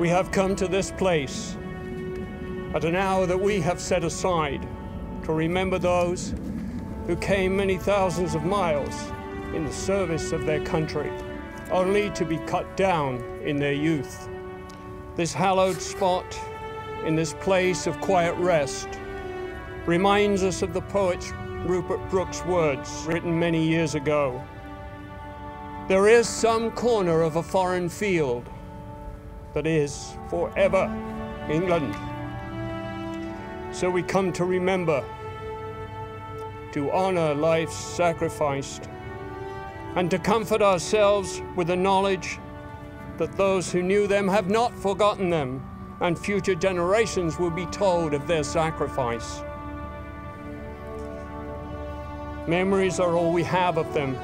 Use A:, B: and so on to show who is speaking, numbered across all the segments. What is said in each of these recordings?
A: We have come to this place at an hour that we have set aside to remember those who came many thousands of miles in the service of their country, only to be cut down in their youth. This hallowed spot, in this place of quiet rest, reminds us of the poet Rupert Brooke's words written many years ago. There is some corner of a foreign field that is forever England. So we come to remember, to honor lives sacrificed, and to comfort ourselves with the knowledge that those who knew them have not forgotten them, and future generations will be told of their sacrifice. Memories are all we have of them.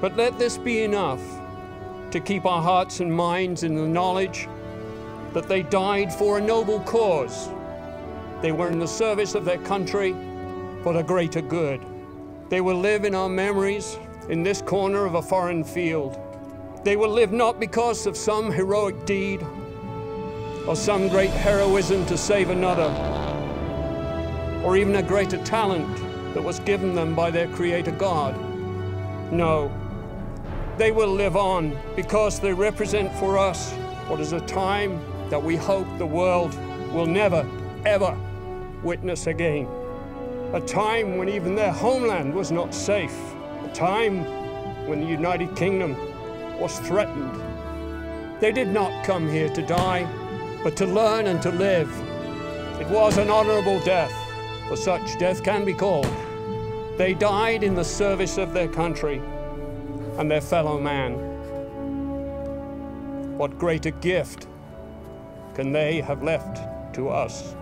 A: But let this be enough to keep our hearts and minds in the knowledge that they died for a noble cause. They were in the service of their country for the greater good. They will live in our memories in this corner of a foreign field. They will live not because of some heroic deed or some great heroism to save another, or even a greater talent that was given them by their Creator God. No, they will live on because they represent for us what is a time that we hope the world will never, ever witness again. A time when even their homeland was not safe. A time when the United Kingdom was threatened. They did not come here to die, but to learn and to live. It was an honorable death, for such death can be called. They died in the service of their country and their fellow man. What greater gift can they have left to us?